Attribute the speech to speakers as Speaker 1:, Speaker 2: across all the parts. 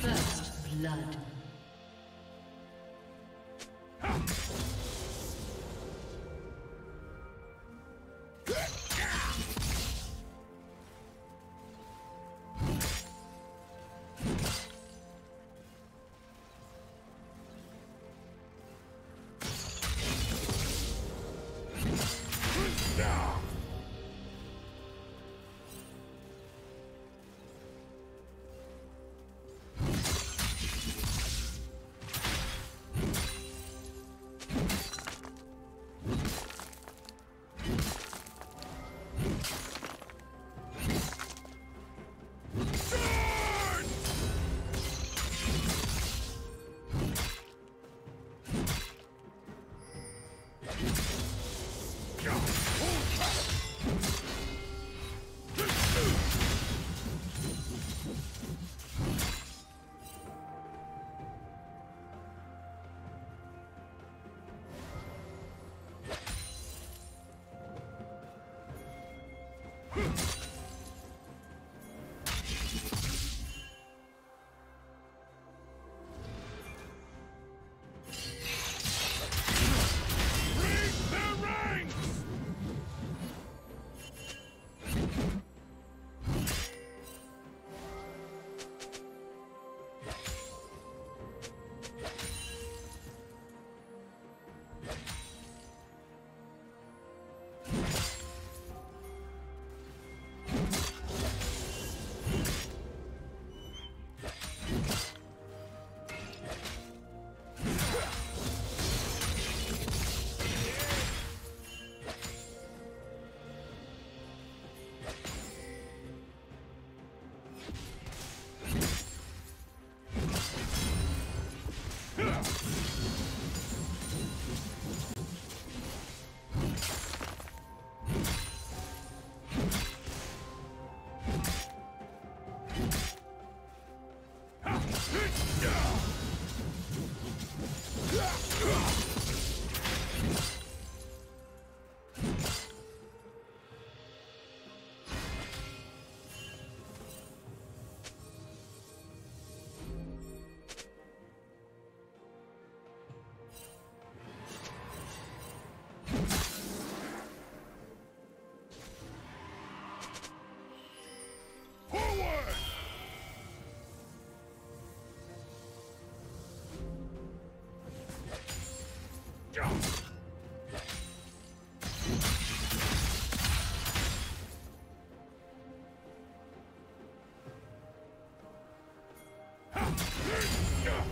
Speaker 1: First blood. Yeah.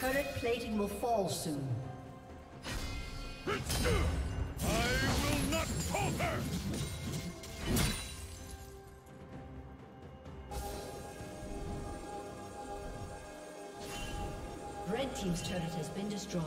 Speaker 1: Turret plating will fall soon.
Speaker 2: I will not falter!
Speaker 1: Red Team's turret has been destroyed.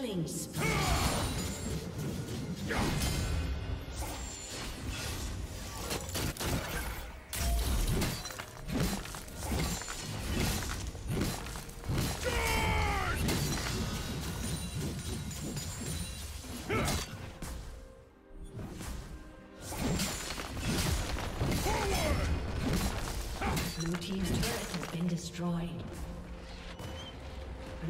Speaker 1: Killing spree.